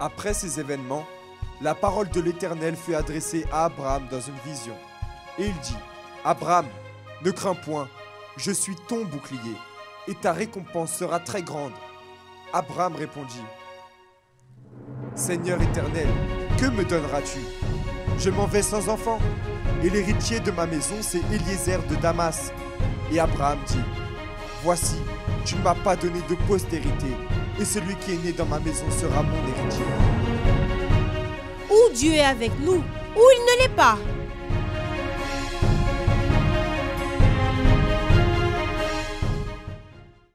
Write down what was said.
Après ces événements, la parole de l'Éternel fut adressée à Abraham dans une vision. Et il dit, Abraham, ne crains point, je suis ton bouclier, et ta récompense sera très grande. Abraham répondit, Seigneur éternel, que me donneras-tu? Je m'en vais sans enfant, et l'héritier de ma maison, c'est Eliezer de Damas. Et Abraham dit, Voici, tu ne m'as pas donné de postérité, et celui qui est né dans ma maison sera mon héritier. Ou Dieu est avec nous, ou il ne l'est pas.